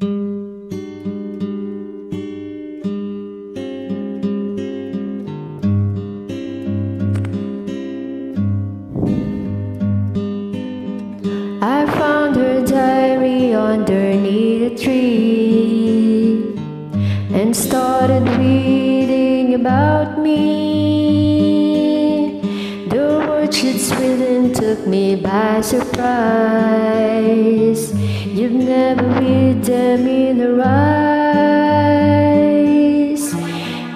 I found her diary underneath a tree and started reading about me. The words she'd took me by surprise. You've never read them in her eyes.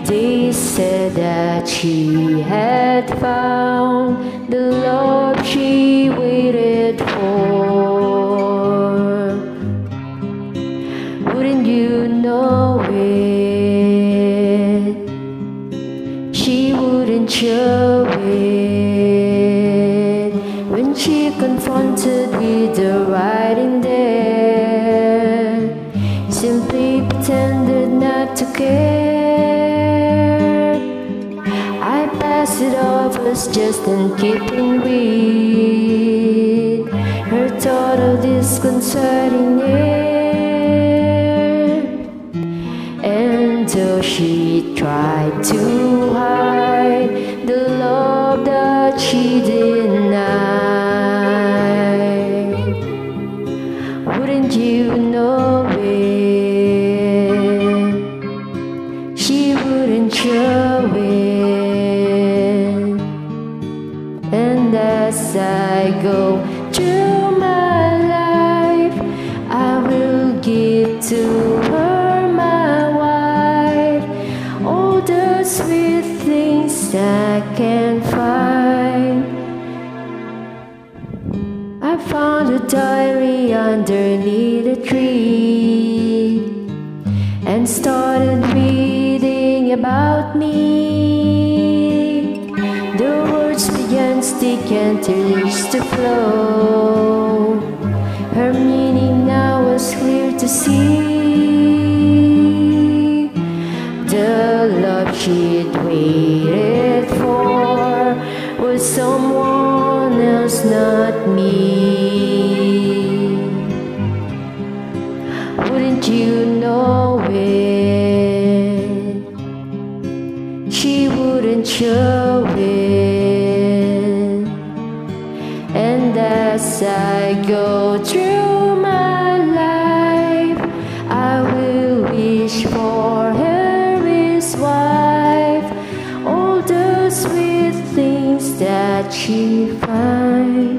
They said that she had found the love she waited for. Wouldn't you know it? She wouldn't show it she confronted with the writing there. Simply pretended not to care. I passed it off as just in keeping with her total disconcerting air. And though she tried to hide wouldn't you know it? She wouldn't show it. And as I go through my life, I will give to her my wife all the sweet things I can find. Found a diary underneath a tree and started reading about me. The words began stick and tears to flow. Her meaning now was clear to see. The love she'd waited for was someone else, not me. as I go through my life, I will wish for her his wife all the sweet things that she finds.